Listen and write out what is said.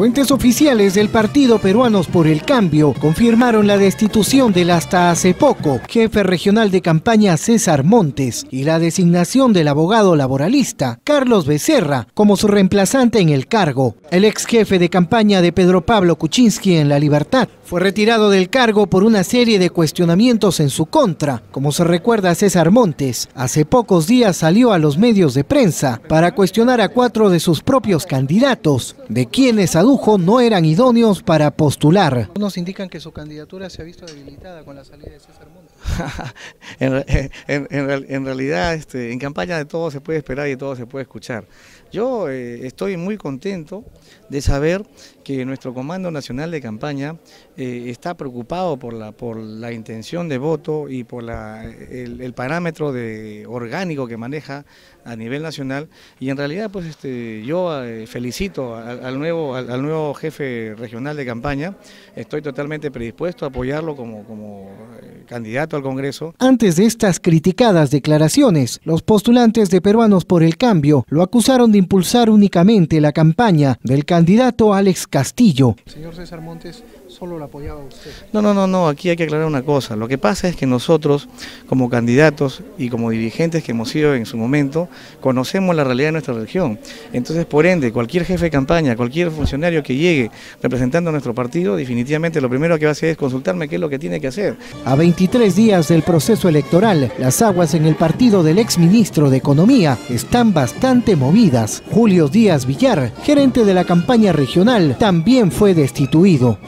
Fuentes oficiales del Partido Peruanos por el Cambio confirmaron la destitución del hasta hace poco jefe regional de campaña César Montes y la designación del abogado laboralista Carlos Becerra como su reemplazante en el cargo. El ex jefe de campaña de Pedro Pablo Kuczynski en La Libertad fue retirado del cargo por una serie de cuestionamientos en su contra. Como se recuerda César Montes, hace pocos días salió a los medios de prensa para cuestionar a cuatro de sus propios candidatos, de quienes no eran idóneos para postular. Nos indican que su candidatura se ha visto debilitada con la salida de César Montes. en, realidad, este, en campaña de todo se puede esperar y de todo se puede escuchar. Yo eh, estoy muy contento de saber que nuestro Comando Nacional de Campaña eh, está preocupado por la, por la intención de voto y por la, el, parámetro de orgánico que maneja a nivel nacional y en realidad pues este, yo eh, felicito al, nuevo, al, nuevo jefe regional de campaña, estoy totalmente predispuesto a apoyarlo como, como candidato al Congreso. Antes de estas criticadas declaraciones, los postulantes de Peruanos por el Cambio lo acusaron de impulsar únicamente la campaña del candidato Alex Castillo. Señor César Montes, solo lo apoyaba usted. No, no, no, no, aquí hay que aclarar una cosa. Lo que pasa es que nosotros, como candidatos y como dirigentes que hemos sido en su momento, conocemos la realidad de nuestra región. Entonces, por ende, cualquier jefe de campaña, cualquier que llegue representando a nuestro partido, definitivamente lo primero que va a hacer es consultarme qué es lo que tiene que hacer. A 23 días del proceso electoral, las aguas en el partido del exministro de Economía están bastante movidas. Julio Díaz Villar, gerente de la campaña regional, también fue destituido.